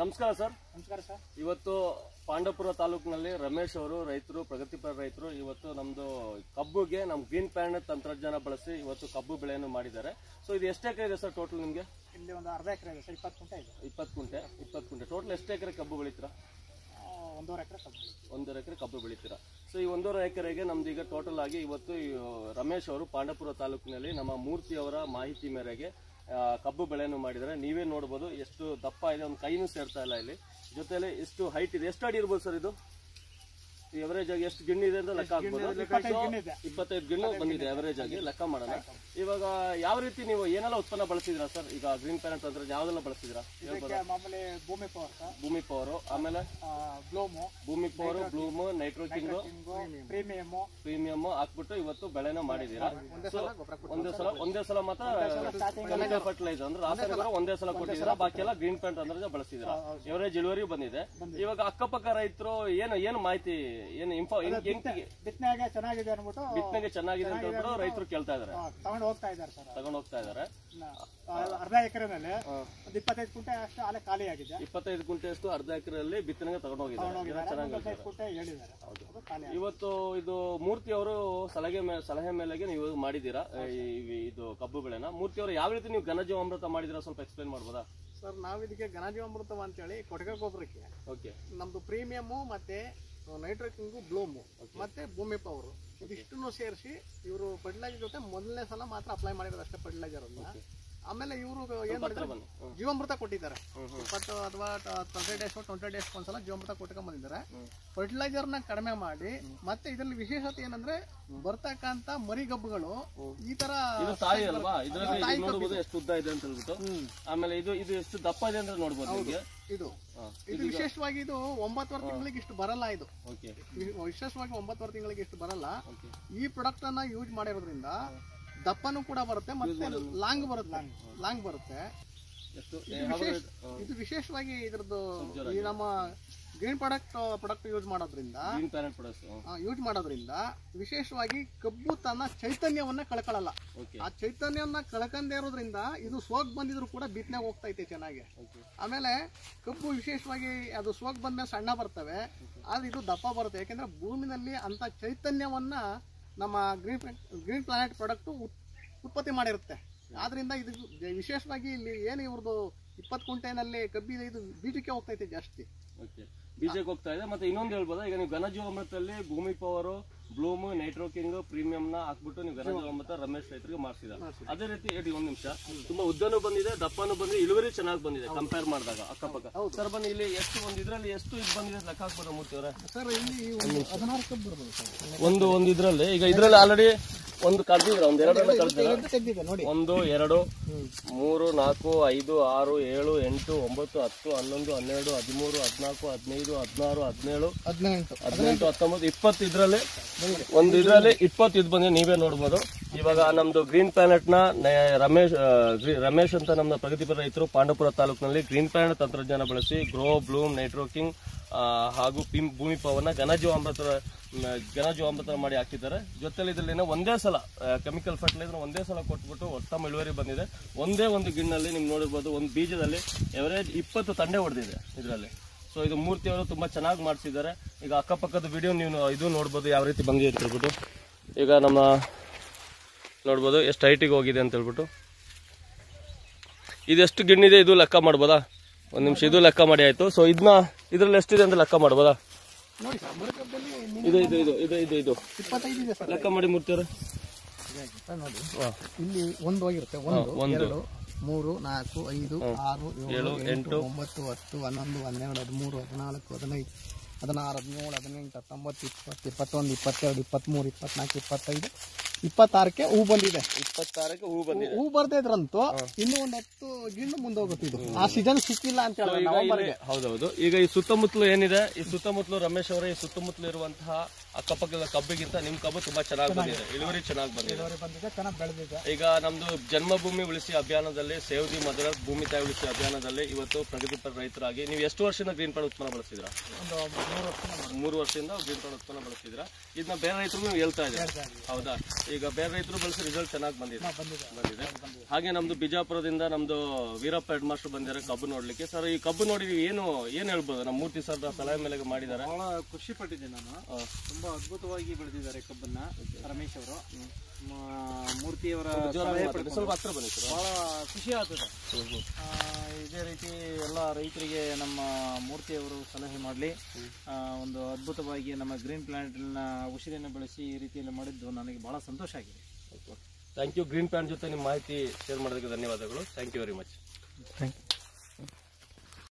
ನಮಸ್ಕಾರ ಸರ್. ನಮಸ್ಕಾರ ಸರ್. ಇವತ್ತು ಪಾಂಡವಪುರ ತಾಲೂಕಿನಲ್ಲಿ ರಮೇಶ್ ಅವರು ರೈತರು ಪ್ರಗತಿಪರ ರೈತರು ಇವತ್ತು ನಮ್ದು ಕಬ್ಬುಗೆ ನಮ್ ಗ್ರೀನ್ ಪ್ಯಾನ್ ತಂತ್ರಜ್ಞಾನ ಬಳಸಿ ಇವತ್ತು ಕಬ್ಬು ಬೆಳೆಯನ್ನು ಮಾಡಿದ್ದಾರೆ. ಸೊ ಇದು ಎಷ್ಟು ಎಕರೆ ಇದೆ ಸರ್ ಟೋಟಲ್ ನಿಮಗೆ? ಇಲ್ಲಿ ಒಂದು ಅರ್ಧ ಎಕರೆ ಇದೆ ಸರ್ ಇಪ್ಪತ್ತು ಕುಂಟೆ ಇದೆ. ಇಪ್ಪತ್ತು ಕುಂಟೆ ಇಪ್ಪತ್ತು ಕುಂಟೆ ಟೋಟಲ್ ಎಷ್ಟು ಎಕರೆ ಕಬ್ಬು ಬೆಳಿತೀರಾ? ಒಂದೂವರೆ ಎಕರೆ ಕಬ್ಬು ಒಂದೂವರೆ ಎಕರೆ ಕಬ್ಬು ಬೆಳಿತೀರಾ? ಸೊ ಈ ಒಂದೂವರೆ ಎಕರೆಗೆ ನಮ್ದು ಈಗ ಟೋಟಲ್ ಆಗಿ ಇವತ್ತು ರಮೇಶ್ ಅವರು ಪಾಂಡವಪುರ ತಾಲೂಕಿನಲ್ಲಿ ನಮ್ಮ ಮೂರ್ತಿ ಅವರ ಮಾಹಿತಿ ಮೇರೆಗೆ ಕಬ್ಬು ಬೆಳೆಯನ್ನು ಮಾಡಿದರೆ ನೀವೇ ನೋಡ್ಬೋದು ಎಷ್ಟು ದಪ್ಪ ಇದೆ. ಒಂದು ಕೈನೂ ಸೇರ್ತಾ ಇಲ್ಲ ಇಲ್ಲಿ. ಜೊತೆಲಿ ಎಷ್ಟು ಹೈಟ್ ಇದೆ. ಎಷ್ಟು ಅಡಿ ಇರ್ಬೋದು ಸರ್ ಇದು? ಎವರೇಜ್ ಆಗಿ ಎಷ್ಟು ಗಿಣ್ಣಿ ಇದೆ ಅಂತ ಲೆಕ್ಕ ಹಾಕ್ಬೋದು. ಇಪ್ಪತ್ತೈದು ಗಿಣ್ಣು ಇದೆ. ಇಪ್ಪತ್ತೈದು ಗಿಣ್ಣು ಬಂದಿದೆ ಎವರೇಜ್ ಆಗಿ ಲೆಕ್ಕ ಮಾಡೋಣ. ಇವಾಗ ಯಾವ ರೀತಿ ನೀವು ಏನೆಲ್ಲ ಉತ್ಪನ್ನ ಬಳಸಿದ್ರಾ ಸರ್? ಈಗ ಗ್ರೀನ್ ಪ್ಲಾನೆಟ್ ಅಂದ್ರೆ ಯಾವ್ದೆಲ್ಲ ಬಳಸಿದ್ರಾ ಮಾಮೂಲಿ ಭೂಮಿ ಪವರ್ ಭೂಮಿ ಪವರು ಆಮೇಲೆ? Bloom. Bhoomi power bloom Nitroking premium. Premium ಹಾಕ್ಬಿಟ್ಟು ಇವತ್ತು ಬೆಳೆನ ಮಾಡಿದೀರಾ ಒಂದೇ ಸಲ ಒಂದೇ ಸಲ ಮಾತ್ರ ಕೆಮಿಕಲ್ ಫರ್ಟಿಲೈಸರ್ ಅಂದ್ರೆ ರಾಸಾಯನಿಕ ಒಂದೇ ಸಲ ಕೊಟ್ಟಿದ್ದೀರಾ. ಬಾಕಿ ಎಲ್ಲ ಗ್ರೀನ್ ಪ್ಯಾಂಟ್ ಅಂದ್ರೆ ಬಳಸಿದಿರಾ ಎವರೇಜ್ ಇಳುವರಿ ಬಂದಿದೆ. ಇವಾಗ ಅಕ್ಕಪಕ್ಕ ರೈತರು ಏನು ಏನು ಮಾಹಿತಿ ಏನು ಇನ್ಫೋ ಹೆಂಗೆ ಬಿತ್ತನೆಗೆ ಚೆನ್ನಾಗಿದೆ ಅನ್ಬಿಟ್ಟು ಬಿತ್ತನೆಗೆ ಚೆನ್ನಾಗಿದೆ ಅಂತ ಹೇಳ್ಬಿಟ್ಟು ರೈತರು ಕೇಳ್ತಾ ಇದಾರೆ. ತಗೊಂಡ್ ಹೋಗ್ತಾ ಇದ್ದಾರೆ ಸರ್. ತಗೊಂಡ್ ಹೋಗ್ತಾ ಇದಾರೆ. ಅರ್ಧ ಎಕರೆನಲ್ಲಿ ಒಂದು ಇಪ್ಪತ್ತೈದು ಕುಂಟೆ ಅಷ್ಟು ಅಲ್ಲೇ ಖಾಲಿ ಆಗಿದೆ. ಇಪ್ಪತ್ತೈದು ಕುಂಟೆಯಷ್ಟು ಅರ್ಧ ಎಕರೆಯಲ್ಲಿ ಬಿತ್ತನೆಗೆ ತಗೊಂಡ್ ಹೋಗಿದ್ದಾರೆ. ಚೆನ್ನಾಗಿ ಕುಂಟೆ. ಇವತ್ತು ಇದು ಮೂರ್ತಿ ಅವರು ಸಲಹೆ ಸಲಹೆ ಮೇಲೆಗೆ ನೀವು ಮಾಡಿದ್ದೀರಾ? ಇದು ಕಬ್ಬು ಬೆಳೆನ. ಮೂರ್ತಿ ಅವರು ಯಾವ ರೀತಿ ನೀವು ಘನಜೀವಾಮೃತ ಮಾಡಿದಿರಾ ಸ್ವಲ್ಪ ಎಕ್ಸ್ಪ್ಲೈನ್ ಮಾಡ್ಬೋದಾ? ಸರ್ ನಾವು ಇದಕ್ಕೆ ಘನಜೀವಾಮೃತ ಅಂತೇಳಿ ಕೊಟ್ಟಿಗೆ ಗೊಬ್ಬರಕ್ಕೆ ಓಕೆ. ನಮ್ದು ಪ್ರೀಮಿಯಮ್ಮು ಮತ್ತೆ ನೈಟ್ರೋಕಿಂಗು ಬ್ಲೂಮು ಮತ್ತೆ ಭೂಮಿ ಪವರು ಇದಿಷ್ಟನ್ನು ಸೇರಿಸಿ ಇವರು ಫರ್ಟಿಲೈಸರ್ ಜೊತೆ ಮೊದಲನೇ ಸಲ ಮಾತ್ರ ಅಪ್ಲೈ ಮಾಡಿರೋದು ಅಷ್ಟೇ ಫರ್ಟಿಲೈಸರ್ ಅನ್ನ. ಆಮೇಲೆ ಇವರು ಏನ್ ಮಾಡಿದ್ರು? ಜೀವಮೃತ ಕೊಟ್ಟಿದ್ದಾರೆ. ಇಪ್ಪತ್ತು ಅಥವಾ ಟ್ವೆಂಟಿ ಡೇಸ್ ಟ್ವೆಂಟಿ ಡೇಸ್ ಒಂದ್ಸಲ ಜೀವಮೃತ ಕೊಟ್ಕೊಂಡ್ ಬಂದಿದ್ದಾರೆ ಫರ್ಟಿಲೈಸರ್ನ ಕಡಿಮೆ ಮಾಡಿ ಮತ್ತೆ ಇದ್ರಲ್ಲಿ ವಿಶೇಷತೆ ಏನಂದ್ರೆ ಬರ್ತಕ್ಕಂತ ಮರಿ ಗಬ್ಬುಗಳು ಈ ತರ ಇದು ತಾಯಿ ಅಲ್ವಾ? ಇದ್ರಲ್ಲಿ ಇದು ಎಷ್ಟು ಉದ್ದ ಇದೆ ಅಂತ ಹೇಳ್ಬಿಟ್ಟು. ಆಮೇಲೆ ಇದು ಇದು ಎಷ್ಟು ದಪ್ಪ ಇದೆ ಅಂತ ನೋಡ್ಬೋದು ಇದು. ಇದು ವಿಶೇಷವಾಗಿ ಇದು ಒಂಬತ್ತುವರೆ ತಿಂಗಳಿಗೆ ಇಷ್ಟು ಬರಲ್ಲ ಇದು. ವಿಶೇಷವಾಗಿ ಒಂಬತ್ತುವರೆ ತಿಂಗಳಿಗೆ ಇಷ್ಟು ಬರಲ್ಲ. ಈ ಪ್ರಾಡಕ್ಟ್ ಅನ್ನ ಯೂಸ್ ಮಾಡಿರೋದ್ರಿಂದ ದಪ್ಪನೂ ಕೂಡ ಬರುತ್ತೆ ಮತ್ತೆ ಲಾಂಗ್ ಬರುತ್ತೆ. ಲಾಂಗ್. ಬರುತ್ತೆ. ಇದು ವಿಶೇಷವಾಗಿ ಇದ್ರದ್ದು ಈ ನಮ್ಮ ಗ್ರೀನ್ ಪ್ರಾಡಕ್ಟ್ ಪ್ರಾಡಕ್ಟ್ ಯೂಸ್ ಮಾಡೋದ್ರಿಂದ ಯೂಸ್ ಮಾಡೋದ್ರಿಂದ ವಿಶೇಷವಾಗಿ ಕಬ್ಬು ತನ್ನ ಚೈತನ್ಯವನ್ನ ಕಳ್ಕೊಳ್ಳಲ್ಲ. ಆ ಚೈತನ್ಯವನ್ನ ಕಳ್ಕೊಂಡೇ ಇರೋದ್ರಿಂದ ಇದು ಸೋಗ್ ಬಂದಿದ್ರು ಕೂಡ ಬಿತ್ನಾಗ ಹೋಗ್ತೈತೆ ಚೆನ್ನಾಗಿ. ಆಮೇಲೆ ಕಬ್ಬು ವಿಶೇಷವಾಗಿ ಅದು ಸೋಗ್ ಬಂದ್ಮೇಲೆ ಸಣ್ಣ ಬರ್ತವೆ. ಆದ್ರೆ ಇದು ದಪ್ಪ ಬರುತ್ತೆ. ಯಾಕೆಂದ್ರೆ ಭೂಮಿನಲ್ಲಿ ಅಂತ ಚೈತನ್ಯವನ್ನ ನಮ್ಮ ಗ್ರೀನ್ ಗ್ರೀನ್ ಪ್ಲಾನೆಟ್ ಪ್ರಾಡಕ್ಟ್ ಉತ್ಪತ್ತಿ ಮಾಡಿರುತ್ತೆ. ಆದ್ರಿಂದ ಇದು ವಿಶೇಷವಾಗಿ ಇಲ್ಲಿ ಏನು ಇವ್ರದ್ದು ಇಪ್ಪತ್ತು ಕುಂಟೆನಲ್ಲಿ ಕಬ್ಬಿದೆ ಇದು ಬೀಜಕ್ಕೆ ಹೋಗ್ತೈತೆ ಜಾಸ್ತಿ. ಬೀಜಕ್ಕೆ ಹೋಗ್ತಾ ಇದೆ. ಮತ್ತೆ ಇನ್ನೊಂದು ಹೇಳ್ಬೋದಾ? ಈಗ ನೀವು ಘನಜೀವಾಮೃತದಲ್ಲಿ ಭೂಮಿ ಪವರು ಬ್ಲೂಮ್ ನೈಟ್ರೋಕಿಂಗ್ ಪ್ರೀಮಿಯಂ ನ ಹಾಕ್ಬಿಟ್ಟು ನೀವು ಘನಜೀವಾಮೃತ ರಮೇಶ್ ರೈತರಿಗೆ ಮಾಡಿಸಿದ. ಅದೇ ರೀತಿ ಹೇಳಿ ಒಂದ್ ನಿಮಿಷ. ತುಂಬಾ ಉದ್ದನೂ ಬಂದಿದೆ ದಪ್ಪನೂ ಬಂದಿದೆ ಇಳುವರಿ ಚೆನ್ನಾಗಿ ಬಂದಿದೆ ಕಂಪೇರ್ ಮಾಡಿದಾಗ ಅಕ್ಕಪಕ್ಕ. ಸರ್ ಬನ್ನಿ ಇಲ್ಲಿ ಎಷ್ಟು ಒಂದ್ ಇದ್ರಲ್ಲಿ ಎಷ್ಟು ಇದು ಬಂದಿದೆ ಲೆಕ್ಕ ಹಾಕ್ಬೋದು ಮೂರ್ತಿ ಅವರೇ. ಒಂದು ಒಂದು ಇದ್ರಲ್ಲಿ. ಈಗ ಇದ್ರಲ್ಲಿ ಆಲ್ರೆಡಿ ಒಂದು ಕಳೆದಿದ್ರ ಒಂದ್ ಎರಡು ಕಳೆದಿರ ತೆಗ್ದಿದೆ ನೋಡಿ. ಒಂದು ಎರಡು ಮೂರು ನಾಲ್ಕು ಐದು ಆರು ಏಳು ಎಂಟು ಒಂಬತ್ತು ಹತ್ತು ಹನ್ನೊಂದು ಹನ್ನೆರಡು ಹದಿಮೂರು ಹದಿನಾಲ್ಕು ಹದಿನೈದು ಹದಿನಾರು ಹದಿನೇಳು ಹದಿನೆಂಟು. ಹದಿನೆಂಟು ಹತ್ತೊಂಬತ್ತು ಇಪ್ಪತ್ತು ಇದರಲ್ಲಿ ಒಂದು ಇದ್ರಲ್ಲಿ ಇಪ್ಪತ್ತು ಇದು ಬಂದಿದೆ ನೀವೇ ನೋಡ್ಬೋದು. ಇವಾಗ ನಮ್ದು ಗ್ರೀನ್ ಪ್ಲಾನೆಟ್ನ ರಮೇಶ್ ರಮೇಶ್ ಅಂತ ನಮ್ಮ ಪ್ರಗತಿಪರ ರೈತರು ಪಾಂಡವಪುರ ತಾಲೂಕಿನಲ್ಲಿ ಗ್ರೀನ್ ಪ್ಲಾನೆಟ್ ತಂತ್ರಜ್ಞಾನ ಬಳಸಿ ಗ್ರೋ ಬ್ಲೂಮ್ ನೈಟ್ರೋಕಿಂಗ್ ಹಾಗೂ ಪಿಂ ಭೂಮಿ ಪವನ ಘನಜೀವಾಮೃತ ಘನಜೀವಾಮೃತ ಮಾಡಿ ಹಾಕಿದ್ದಾರೆ. ಜೊತೆಲಿ ಇದರಲ್ಲಿನ ಒಂದೇ ಸಲ ಕೆಮಿಕಲ್ ಫರ್ಟಿಲೈಸರ್ ಒಂದೇ ಸಲ ಕೊಟ್ಬಿಟ್ಟು ಉತ್ತಮ ಇಳುವರಿ ಬಂದಿದೆ. ಒಂದೇ ಒಂದು ಗಿಣ್ಣಲ್ಲಿ ನಿಮ್ಗೆ ನೋಡಿರ್ಬೋದು, ಒಂದು ಬೀಜದಲ್ಲಿ ಎವರೇಜ್ ಇಪ್ಪತ್ತು ತಂಡೆ ಹೊಡೆದಿದೆ ಇದರಲ್ಲಿ. ಸೊ ಇದು ಮೂರ್ತಿಯವರು ತುಂಬಾ ಚೆನ್ನಾಗಿ ಮಾಡಿಸಿದ್ದಾರೆ. ಈಗ ಅಕ್ಕಪಕ್ಕದ ವಿಡಿಯೋ ನೀವು ಇದು ನೋಡ್ಬೋದು, ಯಾವ ರೀತಿ ಬಂದಿದೆ ಅಂತ ಹೇಳ್ಬಿಟ್ಟು ಈಗ ನಮ್ಮ ನೋಡ್ಬೋದು ಎಷ್ಟು ಹೈಟಿಗೆ ಹೋಗಿದೆ ಅಂತ ಹೇಳ್ಬಿಟ್ಟು. ಇದೆಷ್ಟು ಗಿಣ್ಣಿದೆ ಇದು ಲೆಕ್ಕ ಮಾಡ್ಬೋದಾ? ಒಂದು ನಿಮಿಷ ಇದು ಲೆಕ್ಕ ಮಾಡಿ ಆಯ್ತು. ಸೊ ಇದನ್ನ ಇದರಲ್ಲಿ ಎಷ್ಟಿದೆ ಅಂತ ಲೆಕ್ಕ ಮಾಡ್ಬೋದಾ? ನೋಡಿ ಸರ್ ಮರಕಬ್ಬಲ್ಲಿ ಇದು ಇದು ಇದು ಇದು ಇದು ಇದು. ಇದೆ ಸರ್. ಲೆಕ್ಕ ಮಾಡಿ ಮೂರ್ತಿಯವರು. ಇಲ್ಲಿ ಒಂದು ಹೋಗಿರುತ್ತೆ. ಒಂದು ಒಂದು. ಎರಡು ಮೂರು ನಾಲ್ಕು ಐದು ಆರು ಏಳು ಎಂಟು. ಒಂಬತ್ತು ಹತ್ತು ಹನ್ನೊಂದು ಹನ್ನೆರಡು ಹದಿಮೂರು ಹದಿನಾಲ್ಕು ಹದಿನೈದು ಹದಿನಾರು ಹದಿನೇಳು ಹದಿನೆಂಟು ಹತ್ತೊಂಬತ್ತು ಇಪ್ಪತ್ತು ಇಪ್ಪತ್ತೊಂದು ಇಪ್ಪತ್ತೆರಡು ಇಪ್ಪತ್ತ್ಮೂರು ಇಪ್ಪತ್ನಾಲ್ಕು ಇಪ್ಪತ್ತೈದು ಇಪ್ಪತ್ತಾರಕ್ಕೆ ಹೂ ಬಂದಿದೆ. ಇಪ್ಪತ್ತಾರಕ್ಕೆ ಹೂ ಬಂದಿದೆ. ಹೂ ಬರ್ದೇ ಇನ್ನು ಒಂದ್ ಹತ್ತು ಗಿಣ್ಣು ಮುಂದೋಗುತ್ತೆ ಇದು. ಆ ಸೀಸನ್ ಸಿಕ್ಕಿಲ್ಲ ಅಂತ ಇಲ್ಲಿ- ಹೌದೌದು. ಈಗ ಈ ಸುತ್ತಮುತ್ತಲು ಏನಿದೆ? ಈ ಸುತ್ತಮುತ್ತಲು ರಮೇಶ್ ಅವರ ಈ ಸುತ್ತಮುತ್ತಲು ಇರುವಂತಹ ಅಕ್ಕಪಕ್ಕದ ಕಬ್ಬಿಗಿಂತ ನಿಮ್ ಕಬ್ಬು ತುಂಬಾ ಚೆನ್ನಾಗಿ ಬಂದಿದೆ. ಇಳುವರಿ ಚೆನ್ನಾಗಿ ಬಂದಿದೆ. ಈಗ ನಮ್ದು ಜನ್ಮಭೂಮಿ ಉಳಿಸಿ ಅಭಿಯಾನದಲ್ಲಿ ಸೇವದಿ ಮದರ ಭೂಮಿ ತಾಯಿ ಉಳಿಸಿ ಅಭಿಯಾನದಲ್ಲಿ ಇವತ್ತು ಪ್ರಗತಿಪರ ರೈತರಾಗಿ ನೀವು ಎಷ್ಟು ವರ್ಷದಿಂದ ಗ್ರೀನ್ ಪಾರ್ಡ್ ಉತ್ಪನ್ನ ಬಳಸಿದ್ರ ಒಂದು ಮೂರು ವರ್ಷ ಮೂರು ವರ್ಷದಿಂದ ಗ್ರೀನ್ ಪಾರ್ಡ್ ಉತ್ಪನ್ನ ಬಳಸಿದ್ರ ಇದನ್ನ ಬೇರೆ ರೈತರು ನೀವು ಹೇಳ್ತಾ ಇದ್ದೀರಾ. ಹೌದಾ? ಈಗ ಬೇರೆ ರೈತರು ಬಳಸಿ ರಿಸಲ್ಟ್ ಚೆನ್ನಾಗಿ ಬಂದಿದೆ. ಬಂದಿದೆ. ಹಾಗೆ ನಮ್ದು ಬಿಜಾಪುರದಿಂದ ನಮ್ದು ವೀರಪ್ಪ ಹೆಡ್ ಮಾಸ್ಟರ್ ಬಂದಿದ್ದಾರೆ ಕಬ್ಬು ನೋಡ್ಲಿಕ್ಕೆ. ಸರ್ ಈ ಕಬ್ಬು ನೋಡಿದ್ವಿ ಏನು ಏನ್ ಹೇಳ್ಬೋದು? ನಮ್ಮ ಮೂರ್ತಿ ಸರ್ ಸಲಹೆ ಮೇಲೆ ಮಾಡಿದ್ದಾರೆ. ಬಹಳ ಖುಷಿ ಪಟ್ಟಿದ್ದೆ ನಾನು. ತುಂಬಾ ಅದ್ಭುತವಾಗಿ ಬೆಳೆದಿದ್ದಾರೆ ಕಬ್ಬನ್ನ ರಮೇಶ್ ಅವರು. ಮೂರ್ತಿಯವರ ಸ್ವಲ್ಪ ಹತ್ರ ಬನ್ನಿ ಸರ್. ಬಹಳ ಖುಷಿ ಆಗ್ತದೆ. ಆ, ಇದೇ ರೀತಿ ಎಲ್ಲ ರೈತರಿಗೆ ನಮ್ಮ ಮೂರ್ತಿಯವರು ಸಲಹೆ ಮಾಡಲಿ. ಒಂದು ಅದ್ಭುತವಾಗಿ ನಮ್ಮ ಗ್ರೀನ್ ಪ್ಲಾಂಟ್ನ ಔಷಧಿಯನ್ನು ಬೆಳೆಸಿ ಈ ರೀತಿಯಲ್ಲಿ ಮಾಡಿದ್ದು ನನಗೆ ಬಹಳ ಸಂತೋಷ ಆಗಿದೆ. ಥ್ಯಾಂಕ್ ಯು ಗ್ರೀನ್ ಪ್ಲಾಂಟ್ ಜೊತೆ ನಿಮ್ಮ ಮಾಹಿತಿ ಶೇರ್ ಮಾಡೋದಕ್ಕೆ ಧನ್ಯವಾದಗಳು. Thank you very much